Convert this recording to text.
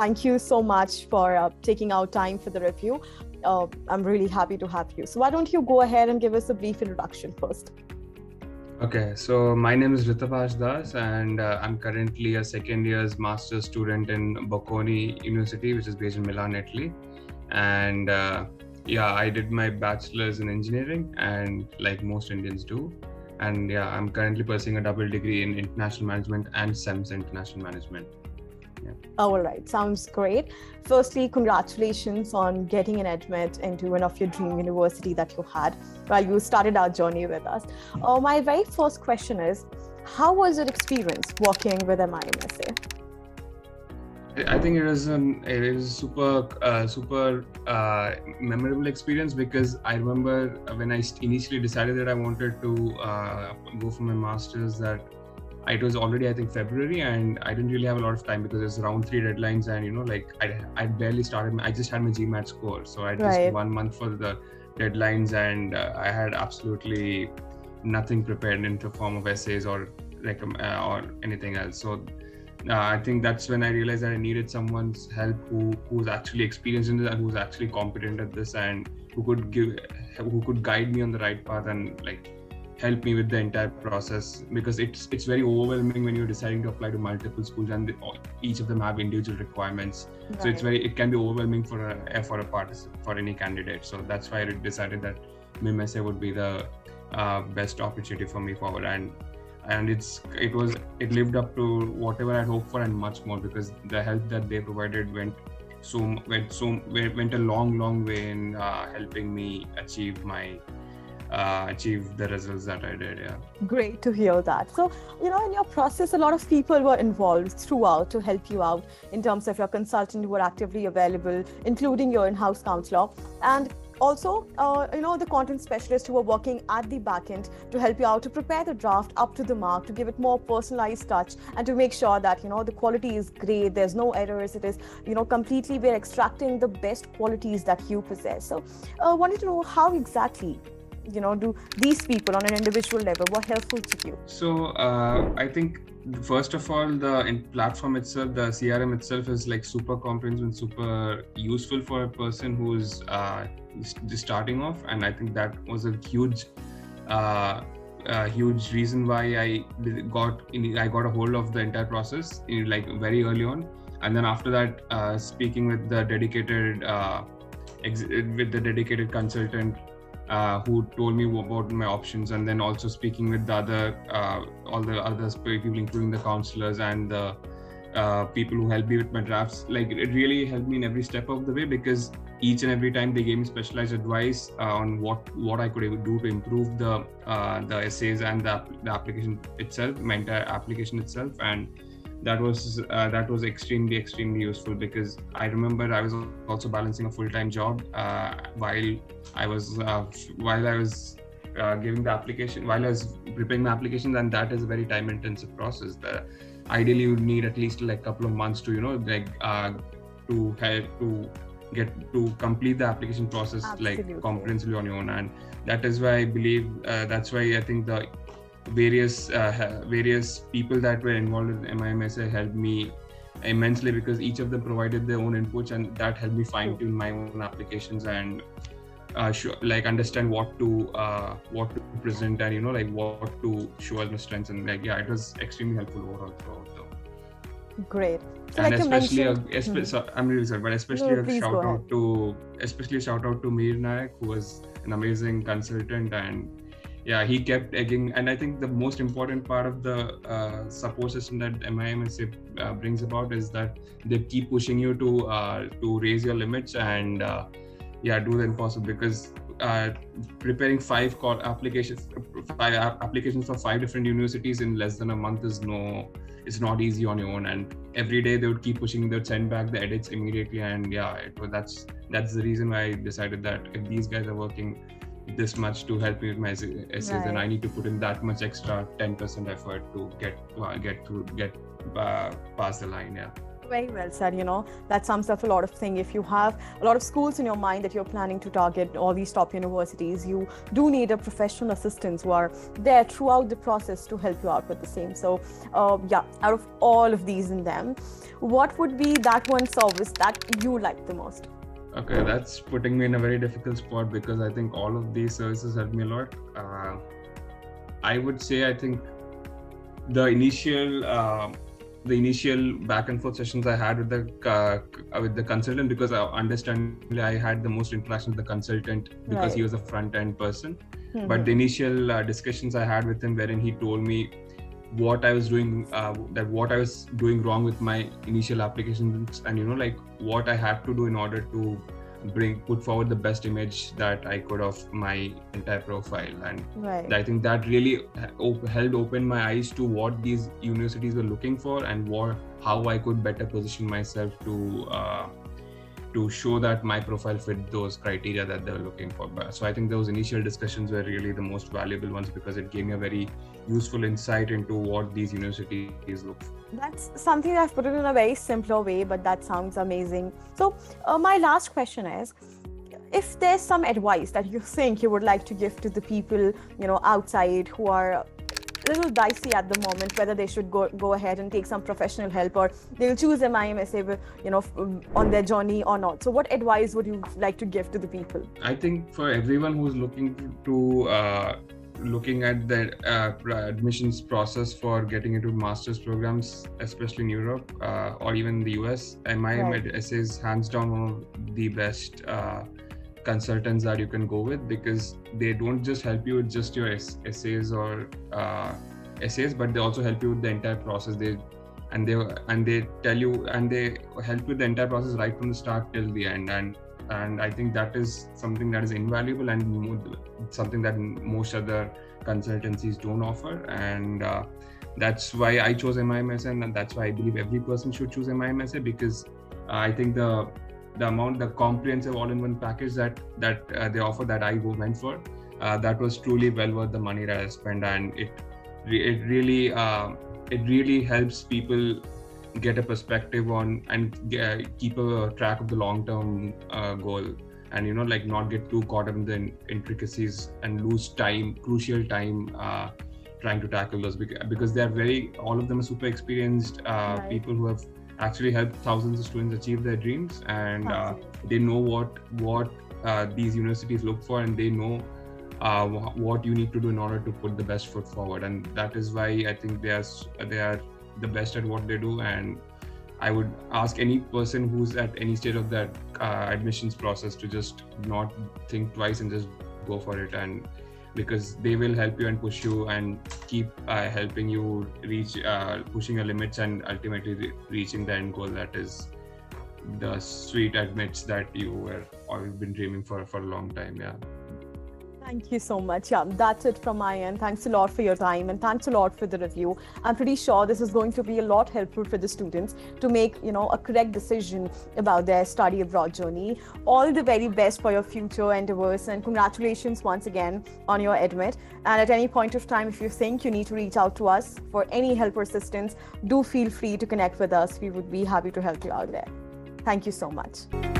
thank you so much for uh, taking out time for the review. Uh, I'm really happy to have you. So why don't you go ahead and give us a brief introduction first? Okay, so my name is Ritabhash Das, and uh, I'm currently a second year's master's student in Bocconi University, which is based in Milan, Italy. And uh, yeah, I did my bachelor's in engineering, and like most Indians do. And yeah, I'm currently pursuing a double degree in international management and CEMS international management. Yeah. All right, sounds great. Firstly, congratulations on getting an admit into one of your dream university that you had while you started our journey with us. Uh, my very first question is, how was your experience working with MiM-Essay? I think it is an it is super uh, super uh, memorable experience because I remember when I initially decided that I wanted to uh, go for my masters that it was already I think February and I didn't really have a lot of time because there's round three deadlines and you know like I I barely started I just had my GMAT score so I just right. one month for the deadlines and uh, I had absolutely nothing prepared in the form of essays or like uh, or anything else so uh, I think that's when I realized that I needed someone's help who who's actually experienced in this and who's actually competent at this and who could give who could guide me on the right path and like help me with the entire process because it's it's very overwhelming when you're deciding to apply to multiple schools and each of them have individual requirements. Right. so it's very it can be overwhelming for a for a participant for any candidate. So that's why i decided that MiM-Essay would be the uh, best opportunity for me forward. And and it's it was it lived up to whatever i hoped for and much more because the help that they provided went so went so went a long long way in uh, helping me achieve my uh, achieve the results that I did. Yeah. Great to hear that. So, you know, in your process, a lot of people were involved throughout to help you out in terms of your consultant who were actively available, including your in-house counselor, and also, uh, you know, the content specialists who were working at the backend to help you out to prepare the draft up to the mark, to give it more personalized touch, and to make sure that you know the quality is great. There's no errors. It is you know completely we're extracting the best qualities that you possess. So, I uh, wanted to know how exactly you know do these people on an individual level were helpful to you? So uh, i think first of all the platform itself the crm itself is like super comprehensive and super useful for a person who's uh, just starting off. And i think that was a huge uh, a huge reason why I got in, I got a hold of the entire process in, like very early on, and then after that, uh, speaking with the dedicated uh, ex- with the dedicated consultant uh, who told me about my options and then also speaking with the other uh, all the other people including the counselors and the uh, people who helped me with my drafts. Like it really helped me in every step of the way because each and every time they gave me specialized advice uh, on what what I could do to improve the uh, the essays and the, the application itself my entire application itself. And that was uh, that was extremely extremely useful because I remember I was also balancing a full time job uh, while I was uh, while I was uh, giving the application while I was preparing the application and that is a very time intensive process. The, ideally, you need at least like a couple of months to you know like uh, to help to get to complete the application process Absolutely. like comprehensively on your own and that is why I believe uh, that's why I think the various uh, various people that were involved in MiM-Essay helped me immensely because each of them provided their own inputs and that helped me fine tune my own applications and uh, show, like understand what to uh, what to present and you know like what to show as my strengths and like yeah it was extremely helpful overall throughout though. Great. So and like especially, a, espe- hmm. I'm really sorry, but especially no, a shout out to especially a shout out to Mir Nayak, who was an amazing consultant and yeah, he kept egging, and I think the most important part of the uh, support system that MiM-Essay uh, brings about is that they keep pushing you to uh, to raise your limits and uh, yeah, do the impossible because uh, preparing five call applications, five applications for five different universities in less than a month is no, it's not easy on your own. And every day they would keep pushing, they would send back the edits immediately, and yeah, it, that's that's the reason why I decided that if these guys are working this much to help me with my essays right. and i need to put in that much extra 10% effort to get uh, get to get uh, past the line yeah. Very well said you know that sums up a lot of things if you have a lot of schools in your mind that you're planning to target all these top universities you do need a professional assistants who are there throughout the process to help you out with the same. So uh, yeah out of all of these in them what would be that one service that you like the most okay that's putting me in a very difficult spot because i think all of these services help me a lot uh, i would say i think the initial uh, the initial back and forth sessions I had with the uh, with the consultant because I understand I had the most interaction with the consultant because right. he was a front end person. Mm-hmm. But the initial uh, discussions I had with him, wherein he told me what I was doing, uh, that what I was doing wrong with my initial applications, and you know, like what I had to do in order to bring put forward the best image that I could of my entire profile, and right. I think that really op- held open my eyes to what these universities were looking for and what how I could better position myself to uh, to show that my profile fit those criteria that they were looking for. So I think those initial discussions were really the most valuable ones because it gave me a very useful insight into what these universities look for. That's something I've put it in a very simpler way, but that sounds amazing. So uh, my last question is if there's some advice that you think you would like to give to the people you know outside who are little dicey at the moment whether they should go go ahead and take some professional help or they'll choose MiM-Essay, you know, on their journey or not. So, what advice would you like to give to the people? I think for everyone who's looking to uh, looking at the uh, admissions process for getting into master's programs, especially in Europe uh, or even the US, MIM right. is hands down one of the best uh, consultants that you can go with because they don't just help you with just your essays or uh, essays, but they also help you with the entire process. They and they and they tell you and they help you with the entire process right from the start till the end. And and I think that is something that is invaluable and something that most other consultancies don't offer. And uh, that's why I chose MiM-Essay, and that's why I believe every person should choose MiM-Essay because uh, I think the the amount, the comprehensive all-in-one package that that uh, they offer that I went for, uh, that was truly well worth the money that I spent, and it it really uh, it really helps people get a perspective on and get, keep a track of the long-term uh, goal and you know like not get too caught up in the intricacies and lose time crucial time uh, trying to tackle those because they're very all of them are super experienced uh, right. people who have actually help thousands of students achieve their dreams and uh, they know what what uh, these universities look for and they know uh, what you need to do in order to put the best foot forward. And that is why i think they are they are the best at what they do. And i would ask any person who's at any stage of that uh, admissions process to just not think twice and just go for it. And because they will help you and push you and keep uh, helping you reach uh, pushing your limits and ultimately re- reaching the end goal that is the sweet admits that you were or you've been dreaming for for a long time yeah Thank you so much. Yeah, that's it from my end. Thanks a lot for your time and thanks a lot for the review. I'm pretty sure this is going to be a lot helpful for the students to make, you know, a correct decision about their study abroad journey. All the very best for your future endeavors and congratulations once again on your admit. And at any point of time, if you think you need to reach out to us for any help or assistance, do feel free to connect with us. We would be happy to help you out there. Thank you so much.